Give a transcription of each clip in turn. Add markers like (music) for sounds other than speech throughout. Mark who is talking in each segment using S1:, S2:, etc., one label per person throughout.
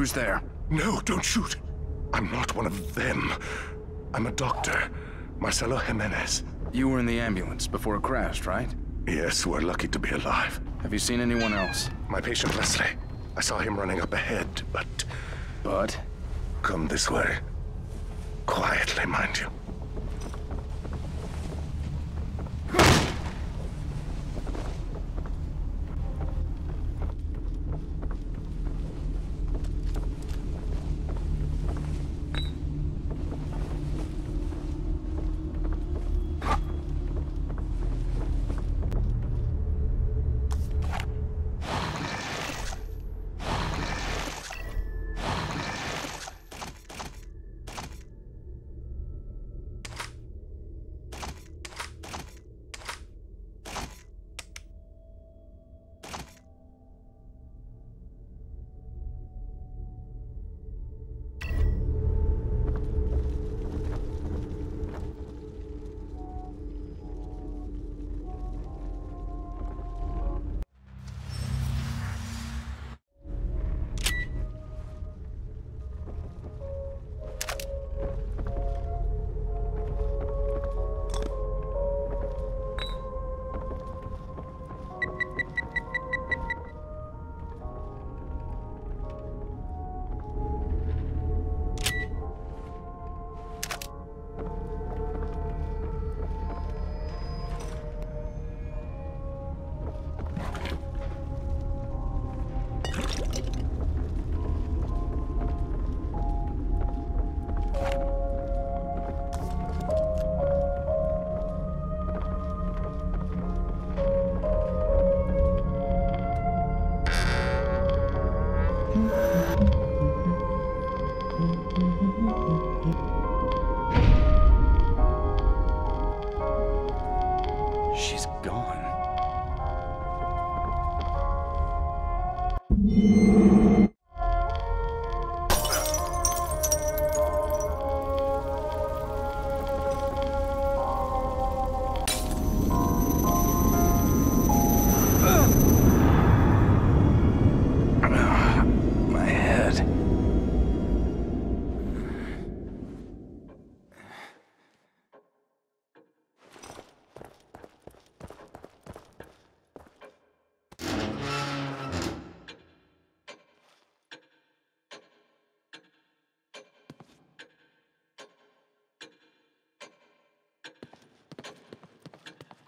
S1: Who's there?
S2: No, don't shoot. I'm not one of them. I'm a doctor. Marcelo Jimenez.
S1: You were in the ambulance before it crashed, right?
S2: Yes, we're lucky to be alive.
S1: Have you seen anyone else?
S2: My patient Leslie. I saw him running up ahead, but...
S1: But?
S2: Come this way. Quietly, mind you.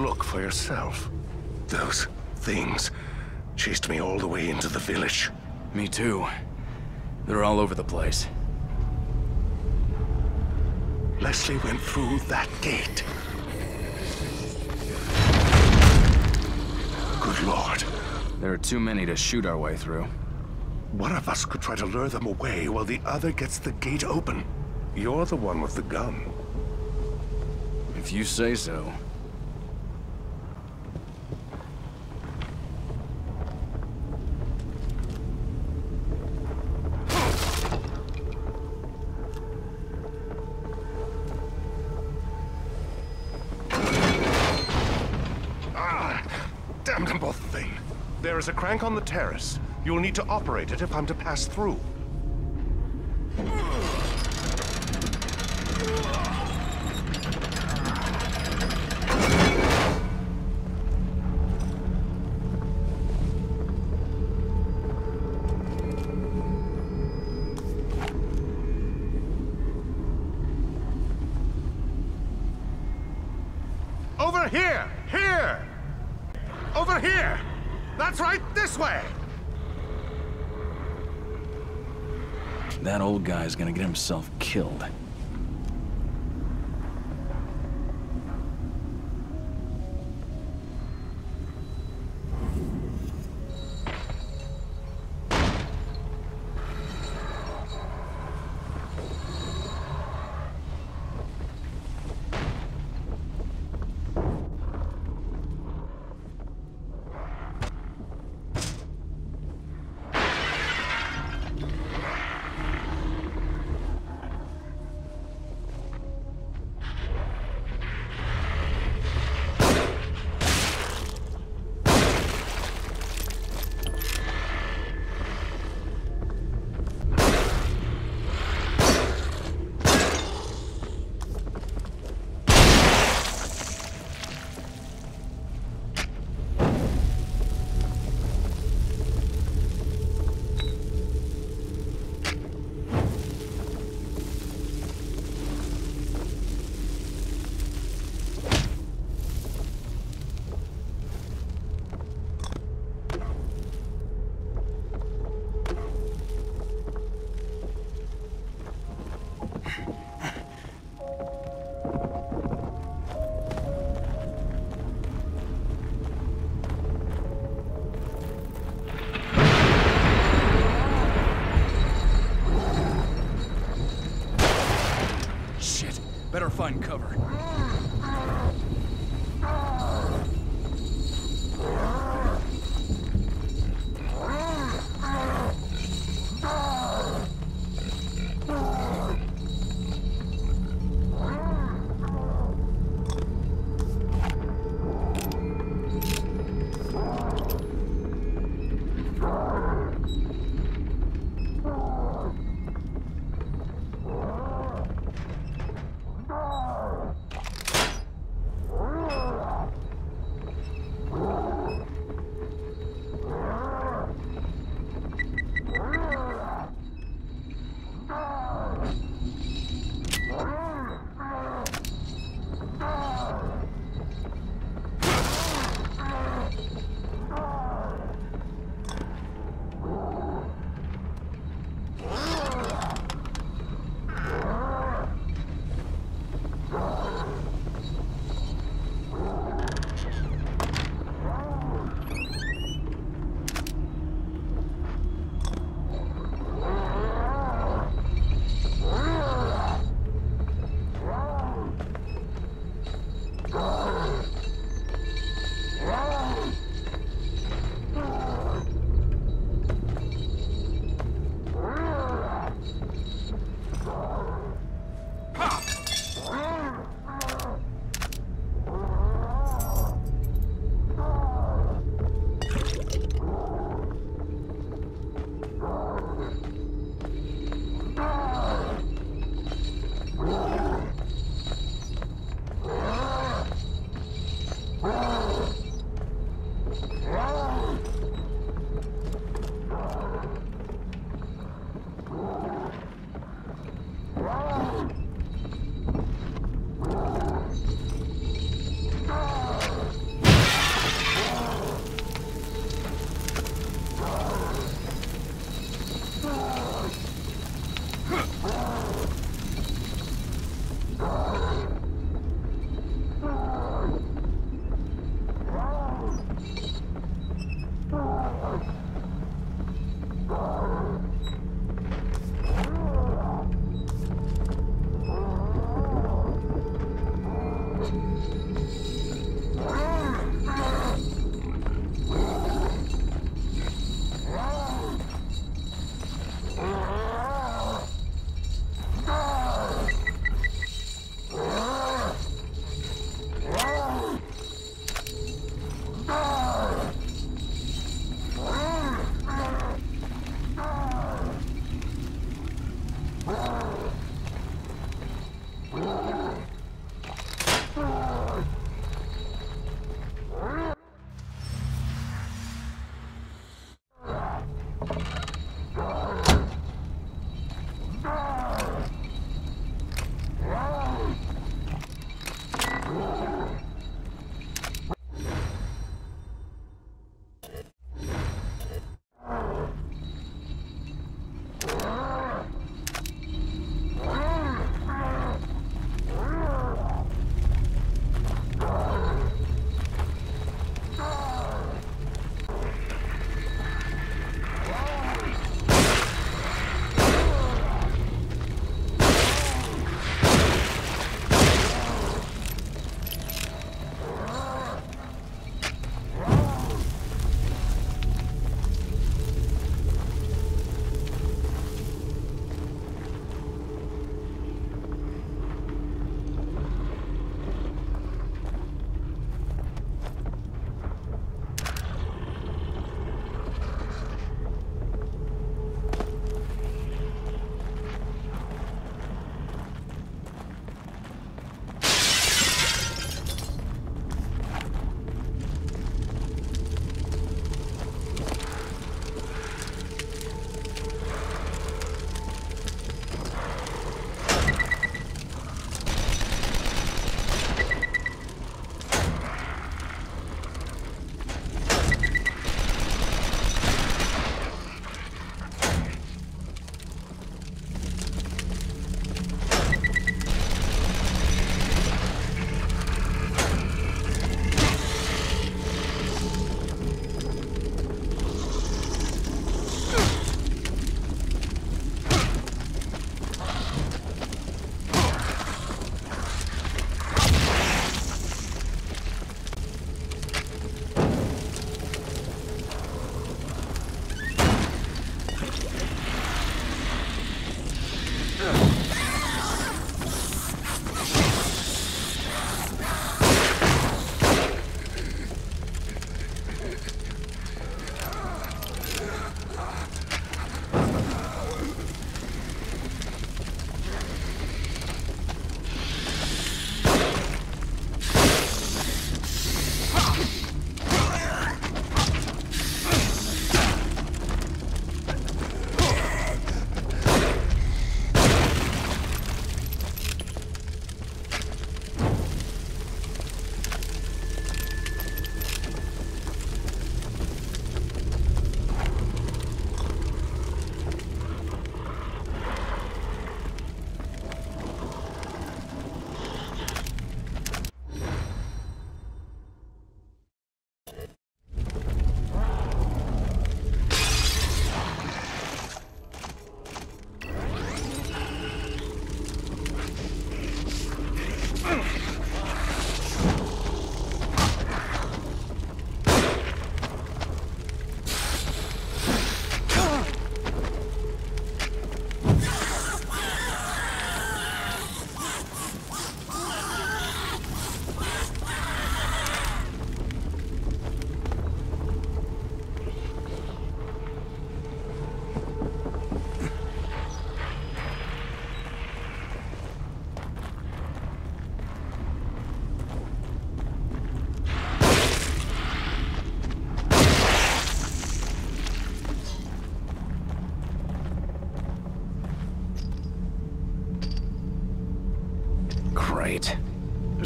S2: Look for yourself. Those things chased me all the way into the village.
S1: Me too. They're all over the place.
S2: Leslie went through that gate. Good lord.
S1: There are too many to shoot our way through.
S2: One of us could try to lure them away while the other gets the gate open. You're the one with the gun.
S1: If you say so.
S2: There is a crank on the terrace. You'll need to operate it if I'm to pass through.
S1: Himself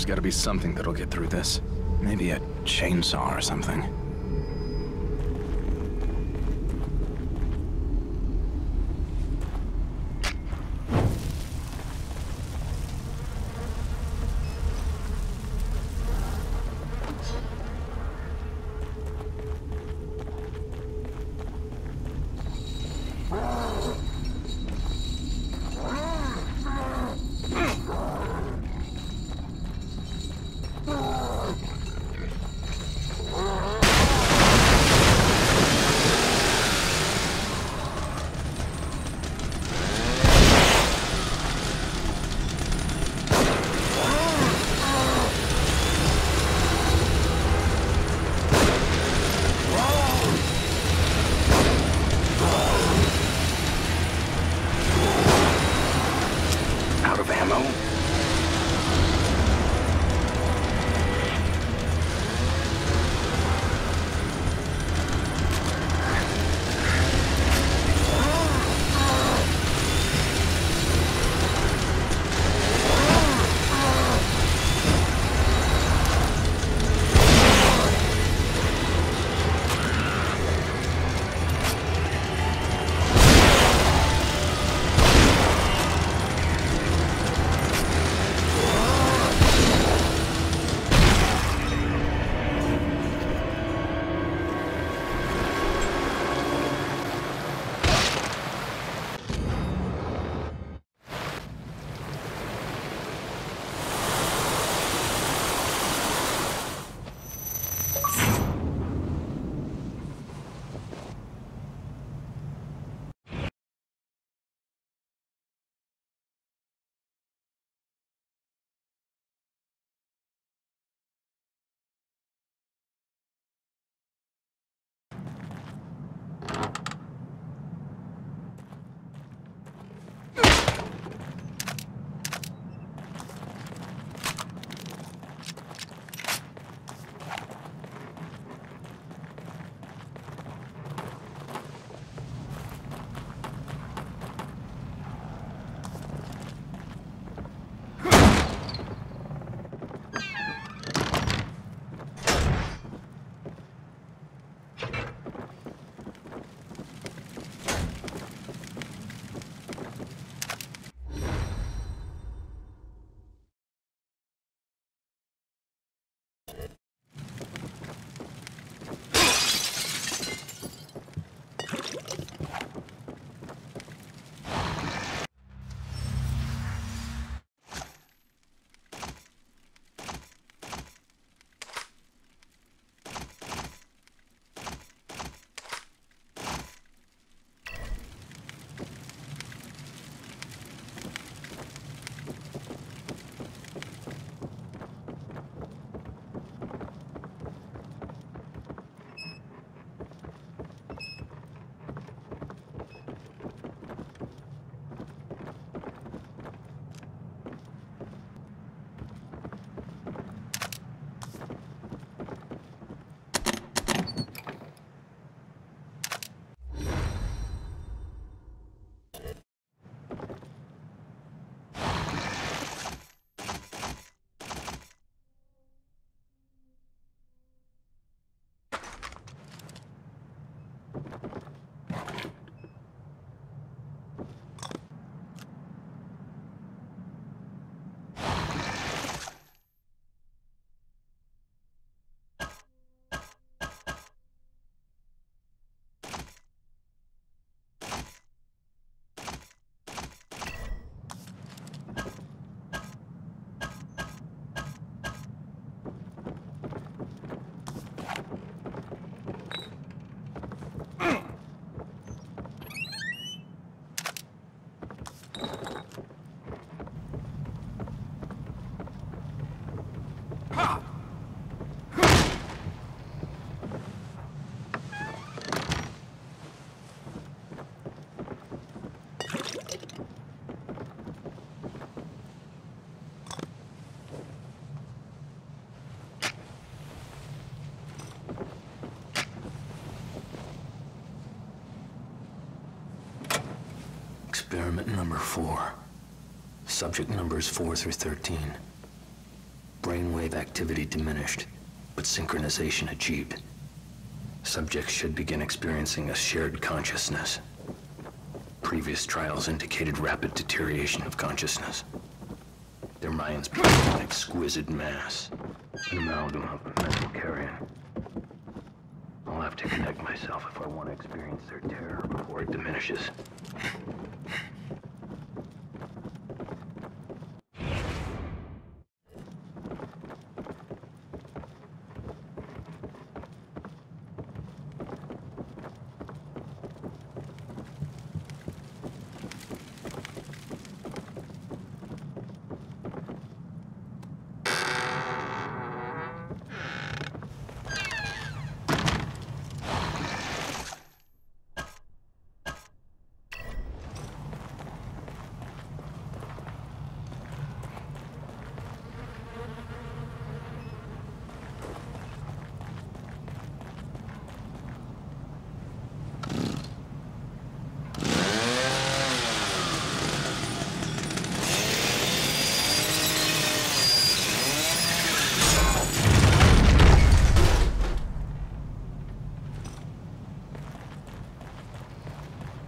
S1: There's gotta be something that'll get through this. Maybe a chainsaw or something. Experiment number four. Subject numbers 4 through 13. Brainwave activity diminished, but synchronization achieved. Subjects should begin experiencing a shared consciousness. Previous trials indicated rapid deterioration of consciousness. Their minds became an exquisite mass, an amalgam of mental carrion. I'll have to connect myself if I want to experience their terror before it diminishes.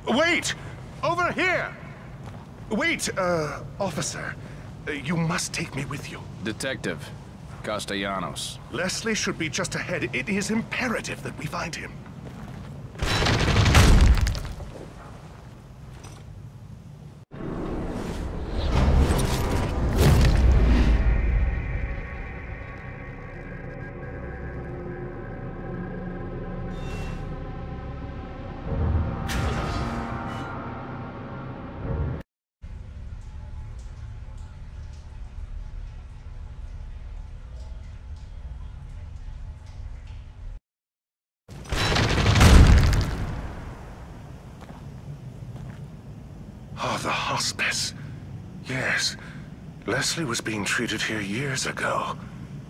S2: Wait! Over here! Wait, uh, officer. Uh, You must take me with you.
S3: Detective Castellanos.
S2: Leslie should be just ahead. It is imperative that we find him. Oh, the hospice. Yes. Leslie was being treated here years ago.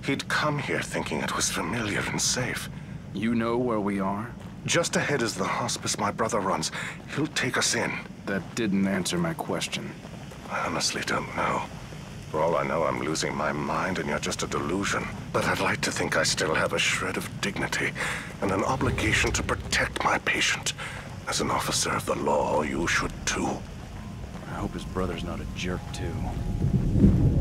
S2: He'd come here thinking it was familiar and safe.
S3: You know where we are?
S2: Just ahead is the hospice my brother runs. He'll take us in.
S3: That didn't answer my question.
S2: I honestly don't know. For all I know, I'm losing my mind and you're just a delusion. But I'd like to think I still have a shred of dignity and an obligation to protect my patient. As an officer of the law, you should too.
S3: I hope his brother's not a jerk, too.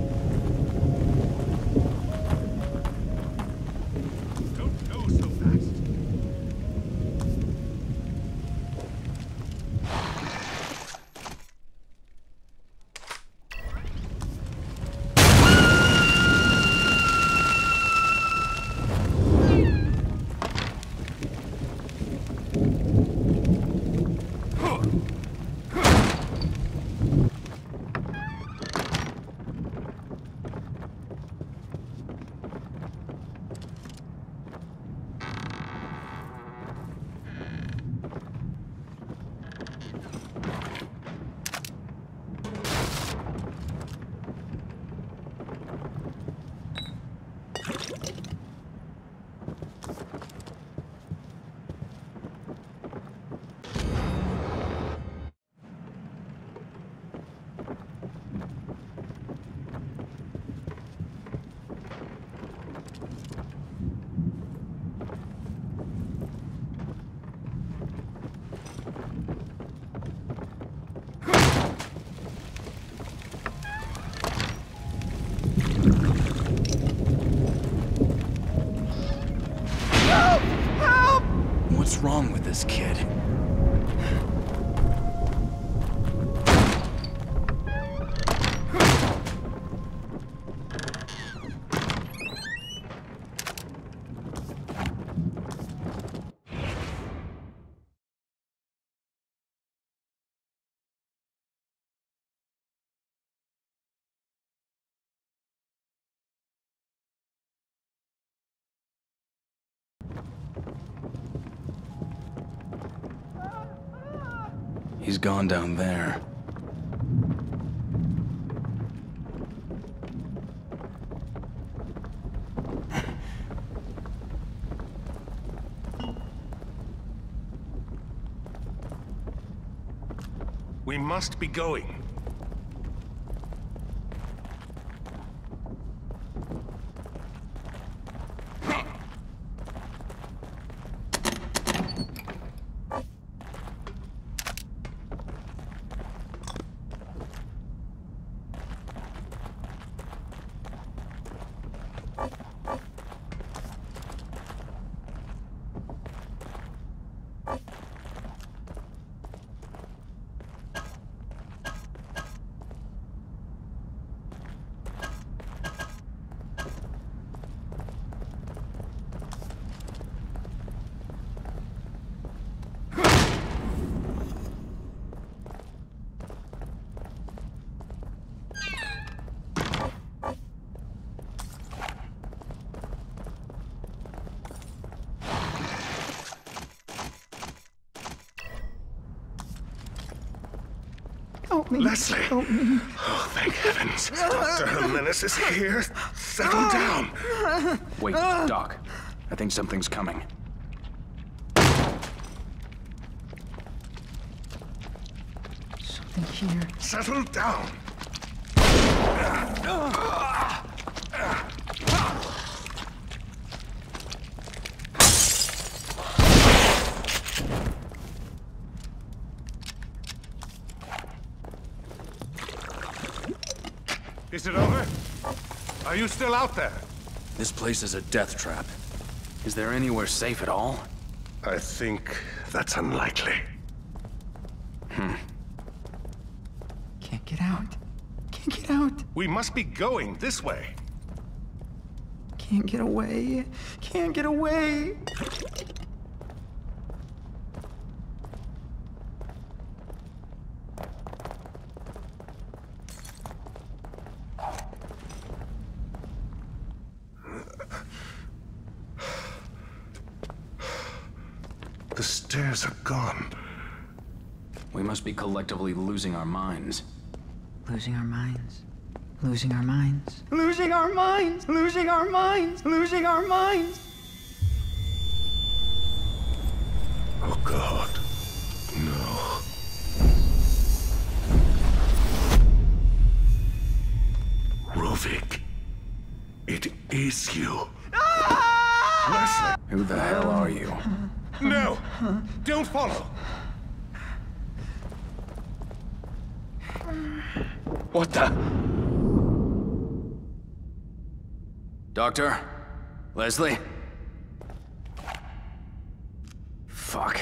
S1: He's gone down there.
S2: We must be going. Leslie!
S4: Help me.
S2: Oh, thank heavens. Dr. Jimenez is here. Settle oh. down.
S1: Wait, oh. Doc. I think something's coming.
S4: Something here.
S2: Settle down. Is it over? Are you still out there?
S1: This place is a death trap. Is there anywhere safe at all?
S2: I think that's unlikely. Hmm.
S4: Can't get out. Can't get out.
S2: We must be going this way.
S4: Can't get away. Can't get away.
S2: The stairs are gone.
S1: We must be collectively losing our minds.
S4: Losing our minds. Losing our minds. Losing our minds. Losing our minds. Losing our minds.
S2: Oh, God. No. Ruvik. It is you. Leslie!
S1: Who the hell are you?
S2: No! Don't follow!
S1: What the? Doctor? Leslie? Fuck.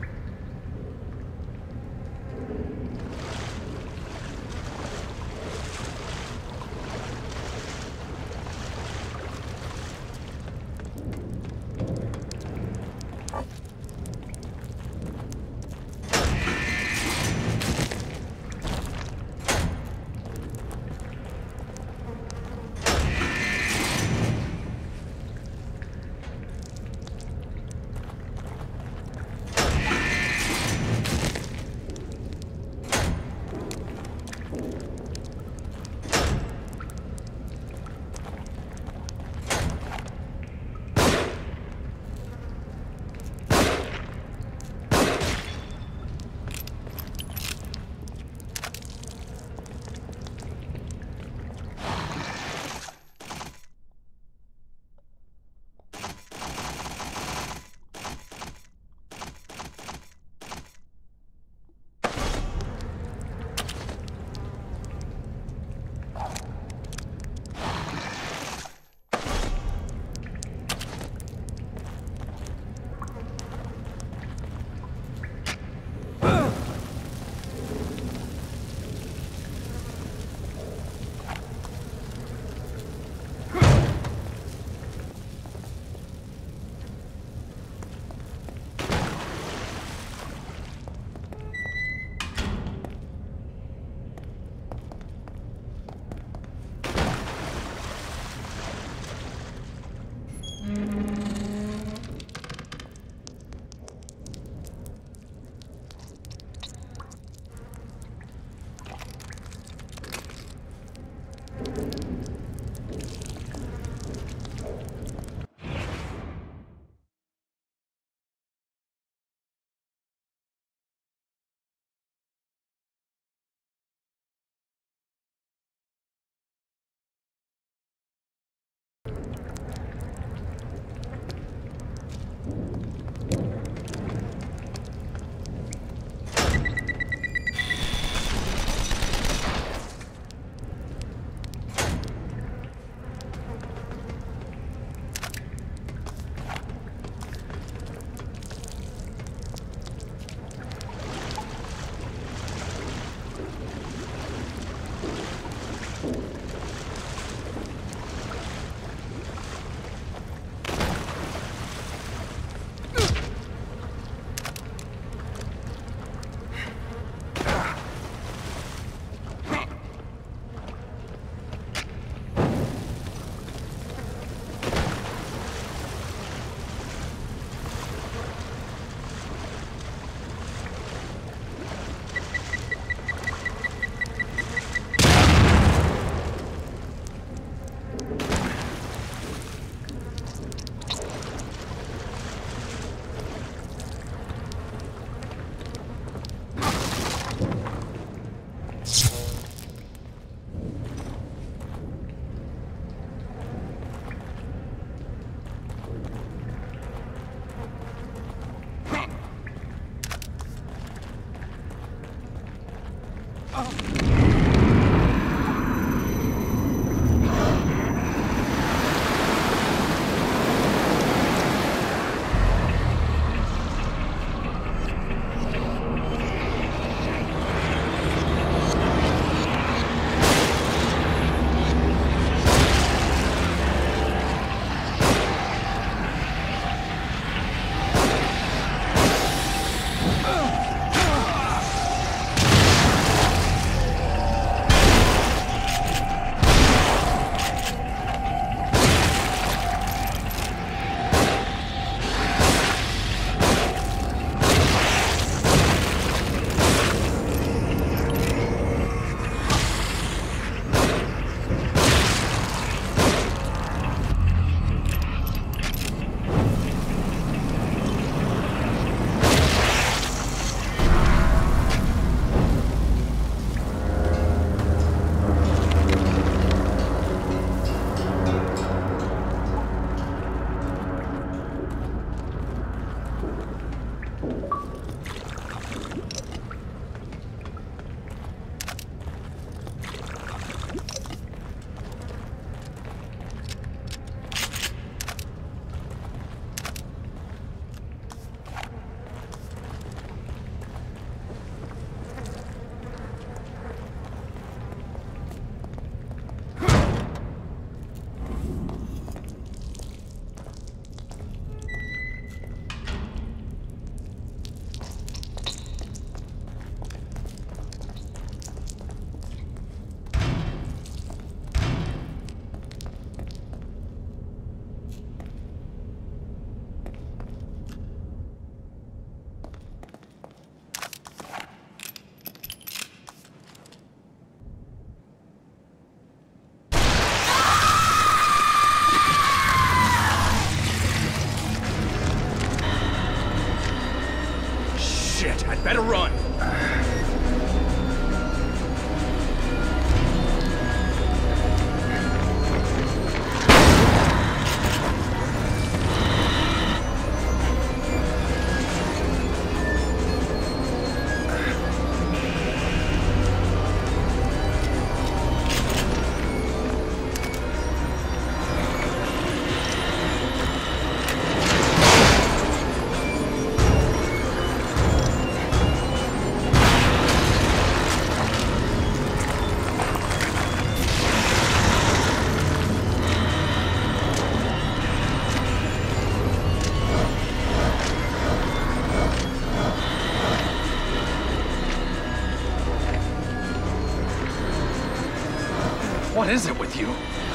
S1: What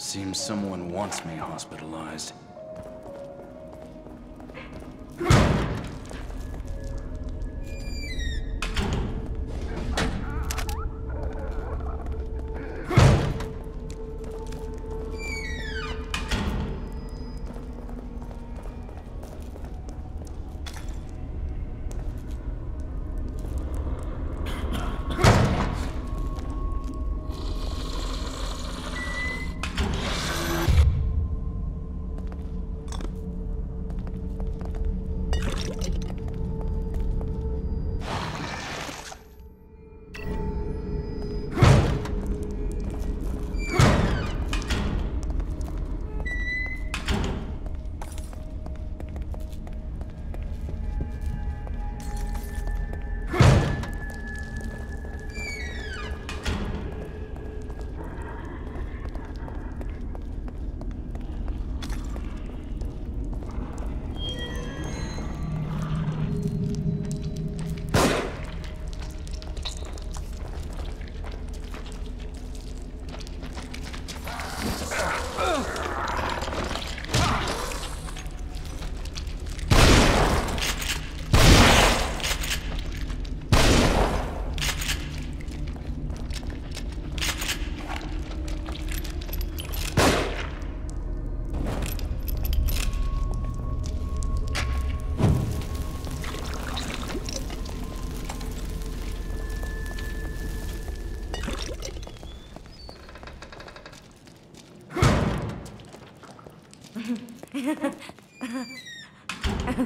S1: Seems someone wants me hospitalized.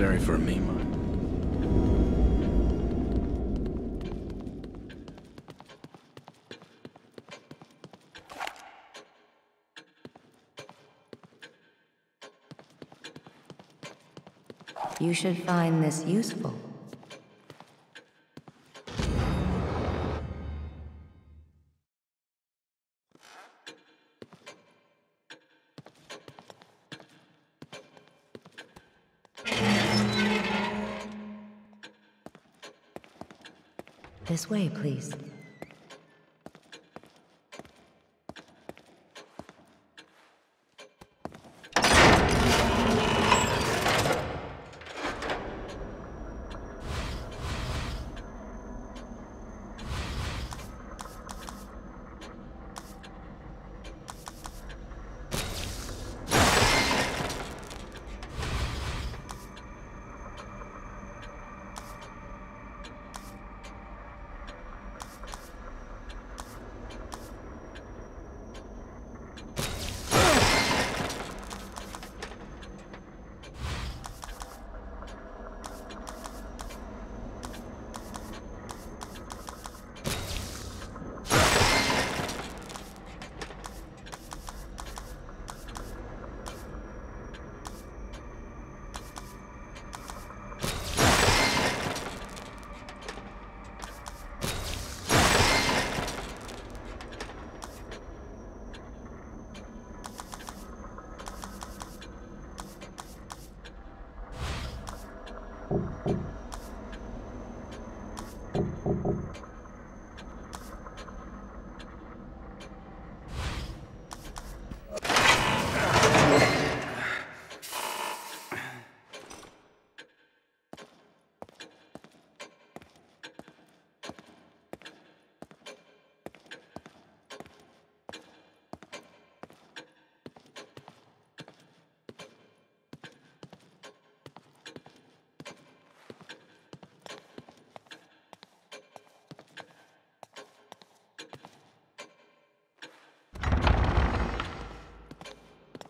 S1: necessary for Mima.
S5: You should find this useful. Way, please.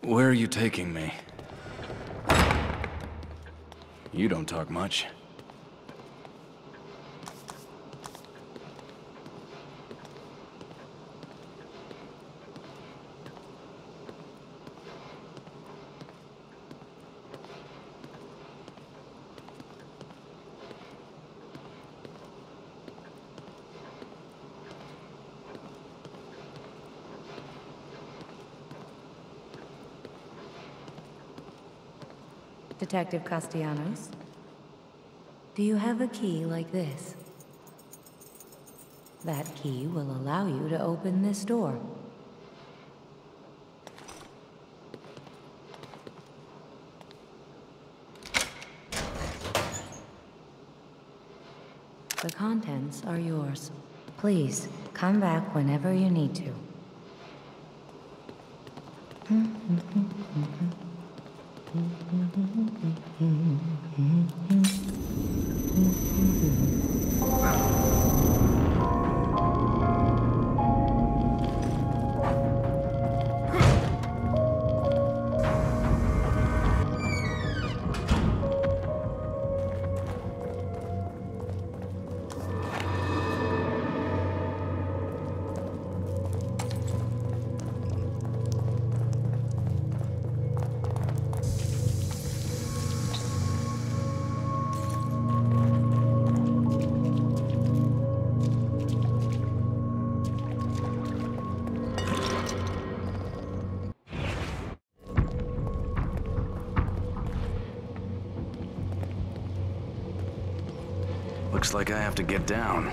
S1: Where are you taking me? You don't talk much.
S5: Detective Castellanos? Do you have a key like this? That key will allow you to open this door. The contents are yours. Please, come back whenever you need to. (laughs)
S1: Looks like I have to get down.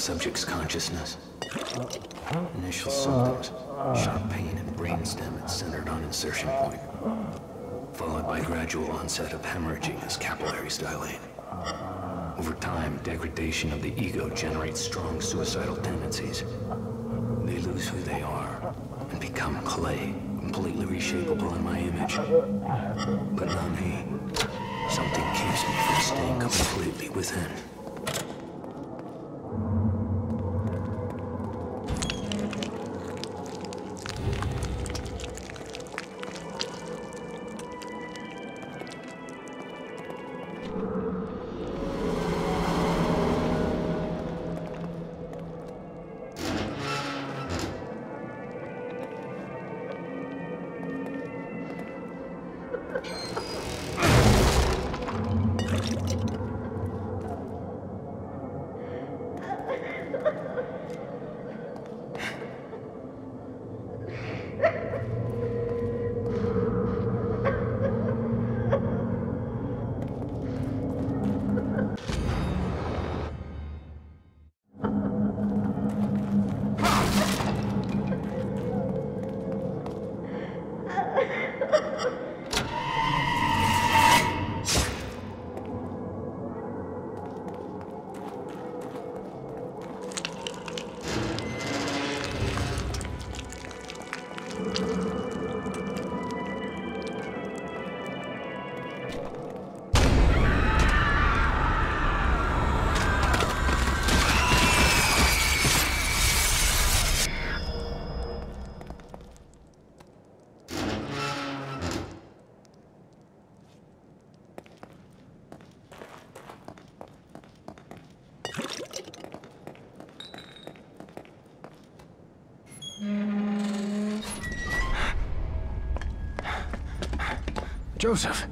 S1: Subject's consciousness. Initial symptoms, sharp pain in brainstem centered on insertion point, followed by gradual onset of hemorrhaging as capillaries dilate. Over time, degradation of the ego generates strong suicidal tendencies. They lose who they are and become clay, completely reshapable in my image. But not me. Something keeps me from staying completely within.
S6: Joseph.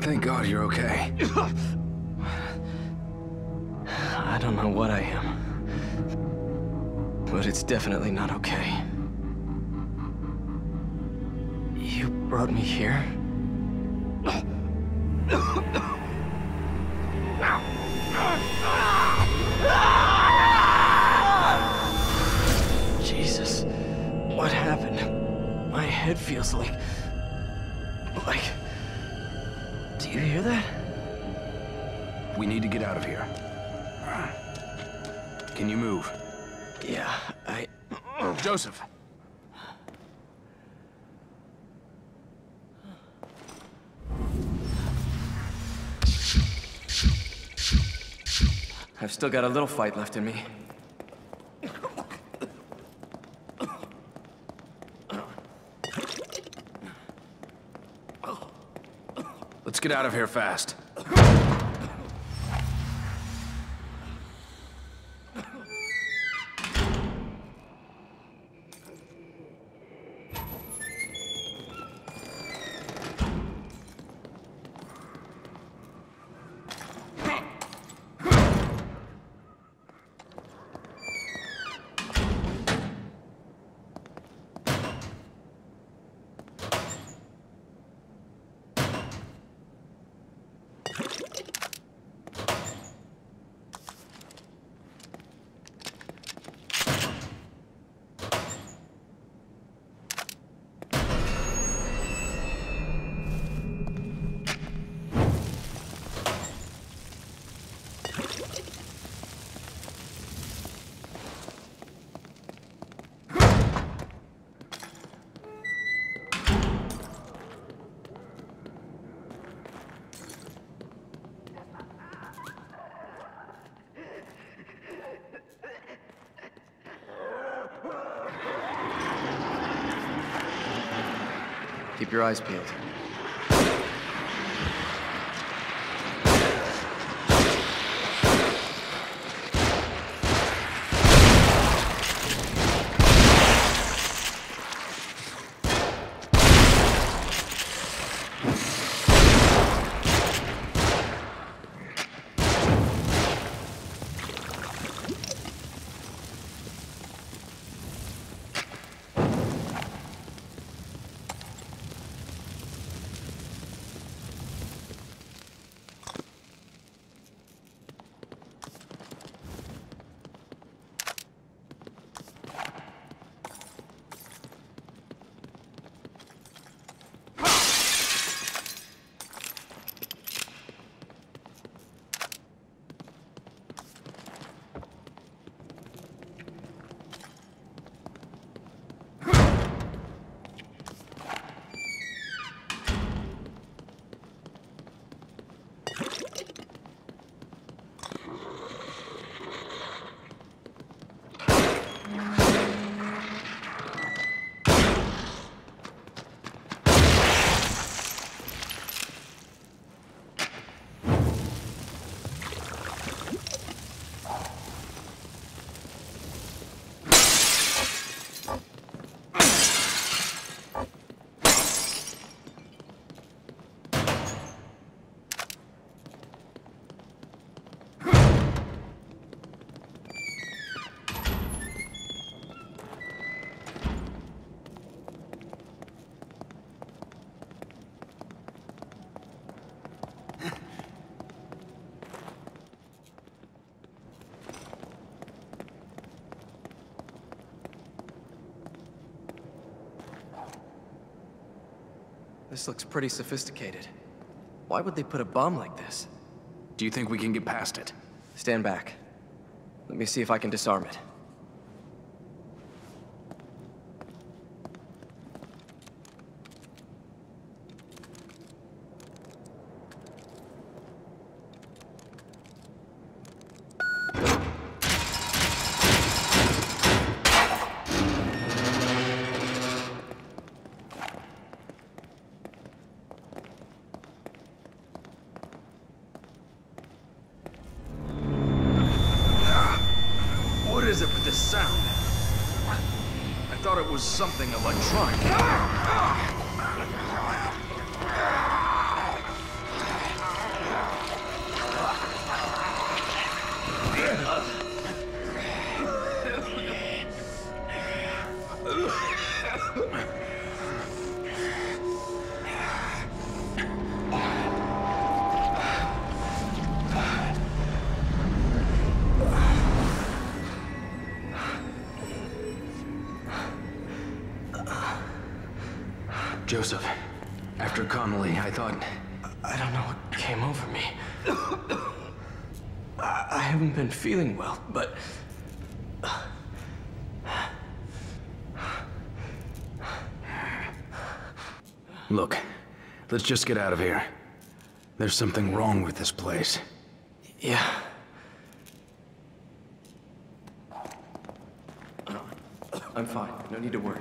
S6: Thank God you're okay.
S7: I don't know what I am. But it's definitely not okay. Brought me here? I've still got a little fight left in me.
S6: Let's get out of here fast.
S7: Keep your eyes peeled. This looks pretty sophisticated. Why would they put a bomb like this?
S1: Do you think we can get past it?
S7: Stand back. Let me see if I can disarm it.
S1: Just get out of here. There's something wrong with this place.
S7: yeah. I'm fine. No need to worry.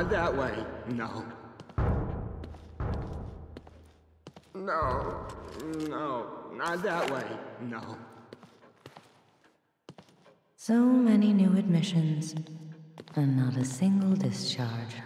S7: Not that way. No. No. No. Not that way. No.
S5: So many new admissions, and not a single discharge.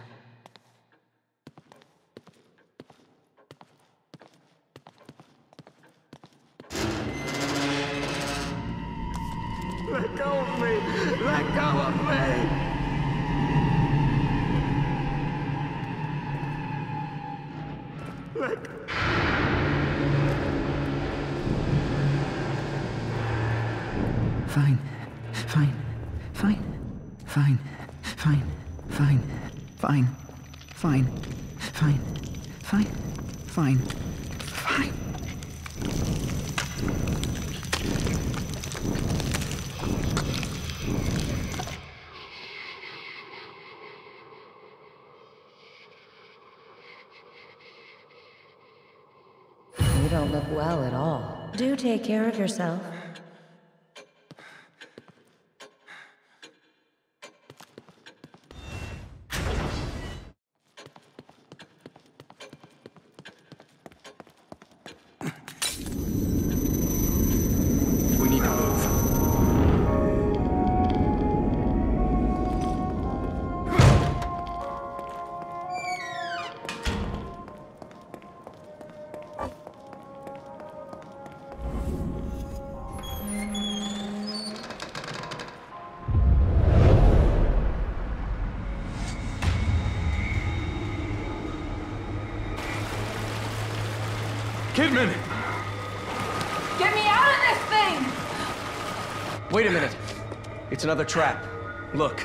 S5: Well at all. Do take care of yourself.
S1: Kidman!
S8: Get me out of this thing!
S7: Wait a minute. It's another trap. Look.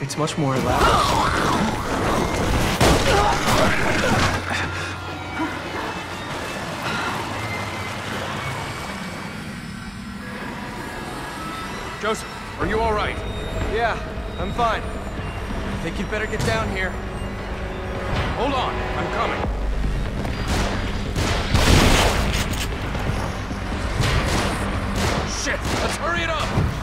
S7: It's much more elaborate.
S9: Joseph, are you all right?
S7: Yeah, I'm fine. I think you'd better get down here.
S9: Hold on, I'm coming. Shit, let's hurry it up!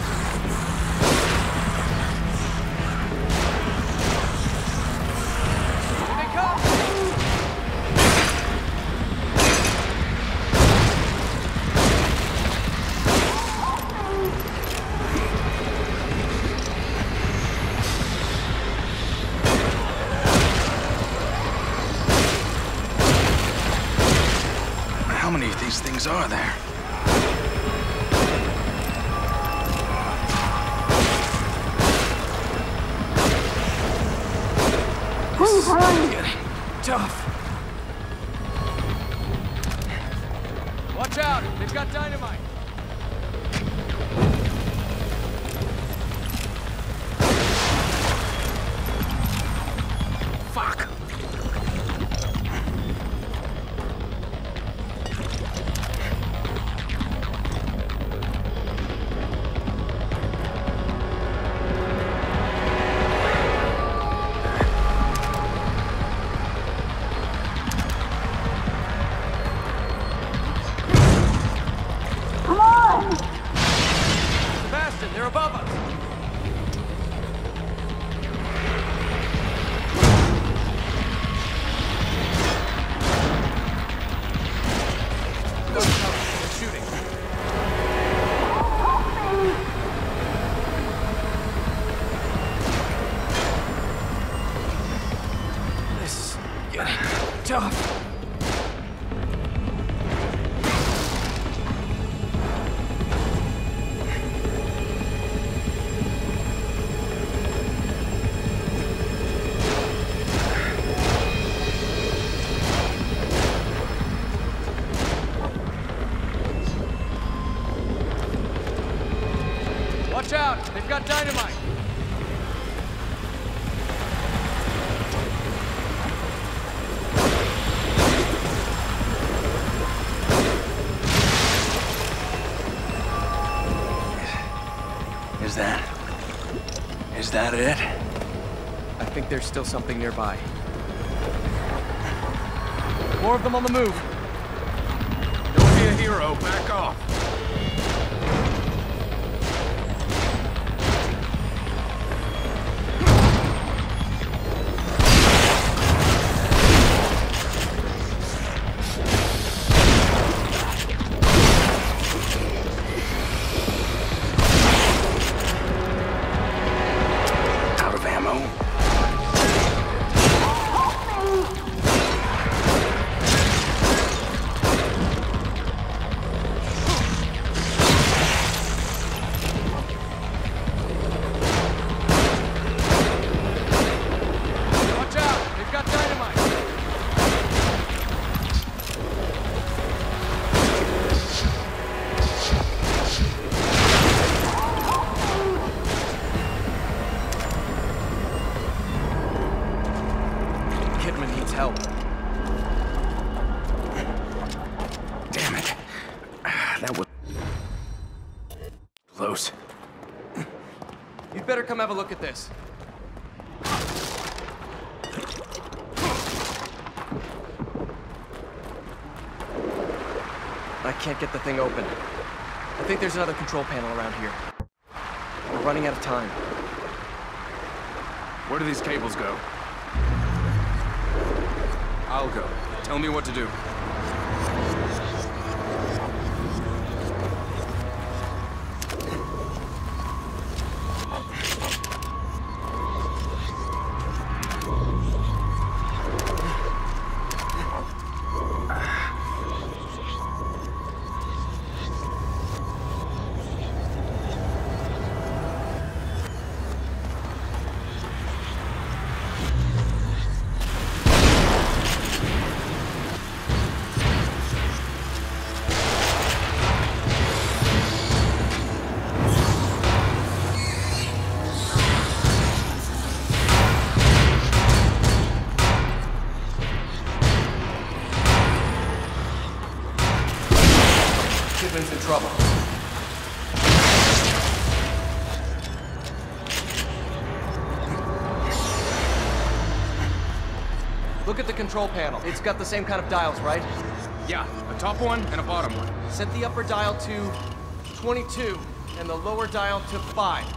S1: Getting tough.
S7: Still something nearby. More of them on the move.
S1: Don't be a hero. Back off.
S7: Come have a look at this. I can't get the thing open. I think there's another control panel around here. We're running out of time.
S1: Where do these cables go? I'll go. Tell me what to do.
S7: At the control panel. It's got the same kind of dials, right?
S1: Yeah, a top one and a bottom one.
S7: Set the upper dial to 22 and the lower dial to 5.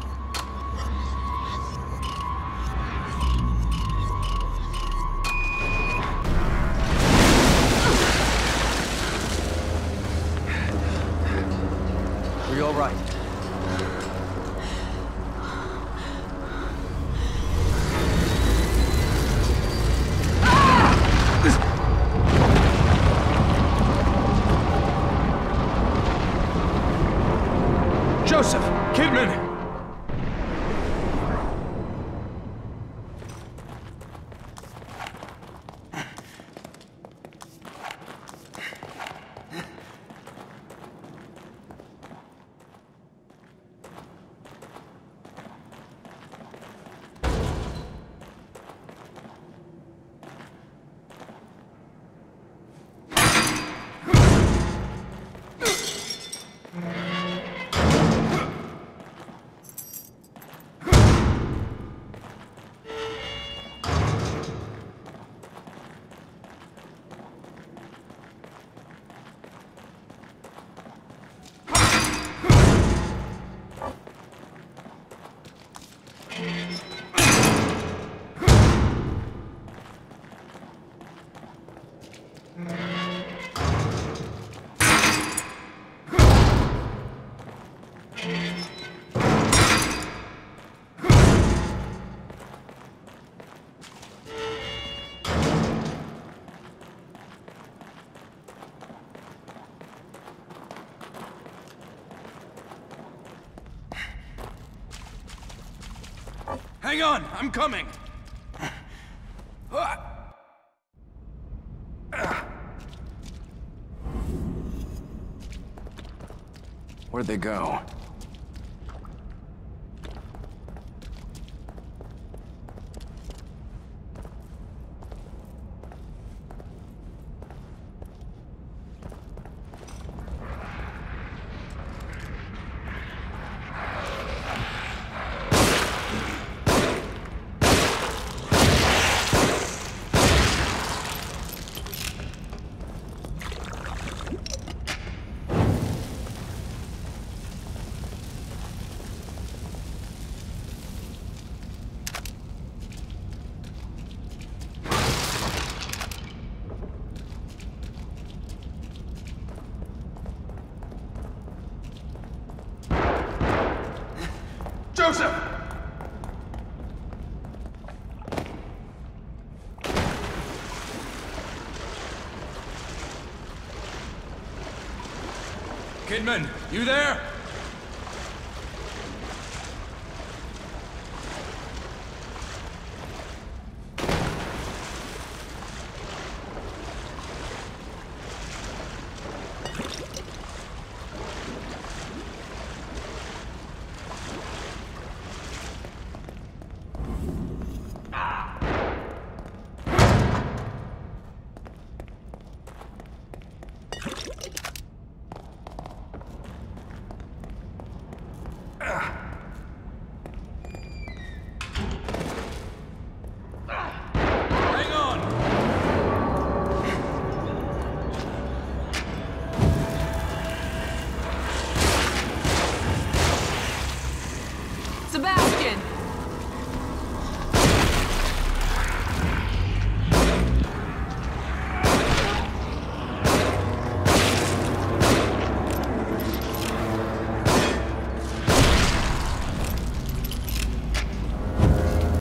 S1: Hang on, I'm coming. Where'd they go?